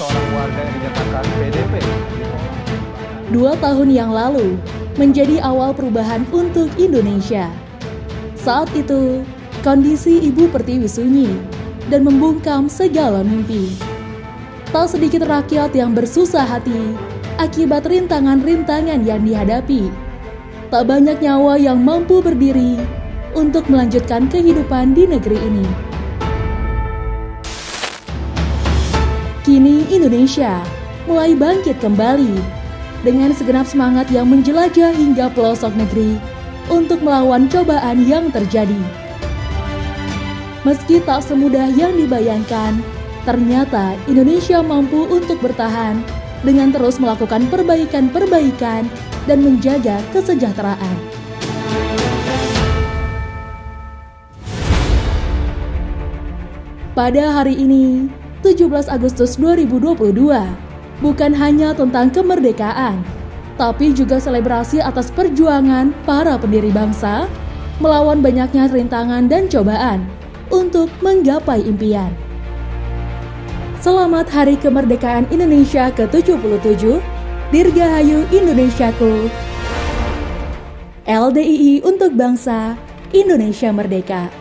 seorang warga yang dinyatakan PDP. Dua tahun yang lalu menjadi awal perubahan untuk Indonesia. Saat itu, kondisi Ibu Pertiwi sunyi dan membungkam segala mimpi. Tak sedikit rakyat yang bersusah hati akibat rintangan-rintangan yang dihadapi. Tak banyak nyawa yang mampu berdiri untuk melanjutkan kehidupan di negeri ini. Kini Indonesia mulai bangkit kembali dengan segenap semangat yang menjelajah hingga pelosok negeri untuk melawan cobaan yang terjadi. Meski tak semudah yang dibayangkan, ternyata Indonesia mampu untuk bertahan dengan terus melakukan perbaikan-perbaikan dan menjaga kesejahteraan. Pada hari ini, 17 Agustus 2022, bukan hanya tentang kemerdekaan, tapi juga selebrasi atas perjuangan para pendiri bangsa melawan banyaknya rintangan dan cobaan untuk menggapai impian. Selamat Hari Kemerdekaan Indonesia ke-77, Dirgahayu Indonesiaku. LDII untuk bangsa, Indonesia Merdeka.